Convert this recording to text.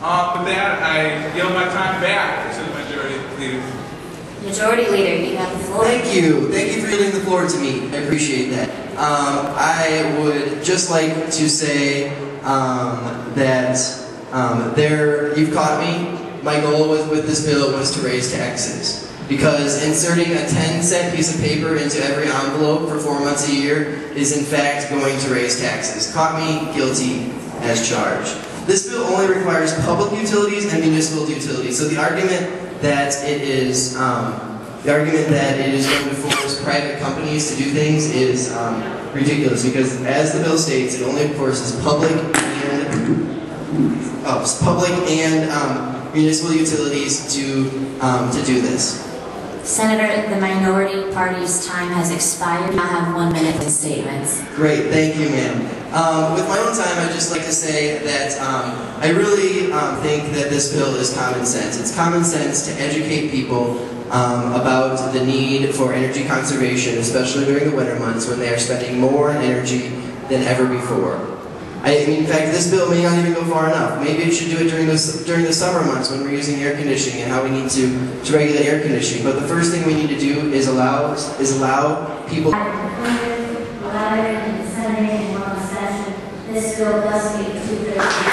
Uh, with that, I yield my time back to the majority leader. Majority Leader, you have the floor. Thank you. Thank you for yielding the floor to me. I appreciate that. Um, I would just like to say um, that um, there, you've caught me. My goal with, with this bill was to raise taxes. Because inserting a 10 cent piece of paper into every envelope for four months a year is in fact going to raise taxes. Caught me guilty as charged. This bill only requires public utilities and municipal utilities. So the argument that it is um, the argument that it is going to force private companies to do things is um, ridiculous because, as the bill states, it only forces public and oh, public and um, municipal utilities to um, to do this. Senator, the minority party's time has expired. Now have one minute for statements. Great, thank you, ma'am. Um, with my own time, I'd just like to say that um, I really um, think that this bill is common sense. It's common sense to educate people um, about the need for energy conservation, especially during the winter months when they are spending more energy than ever before. I in fact, this bill may not even go far enough. Maybe it should do it during the, during the summer months when we're using air conditioning and how we need to, to regulate air conditioning. But the first thing we need to do is allow, is allow people... This bill does need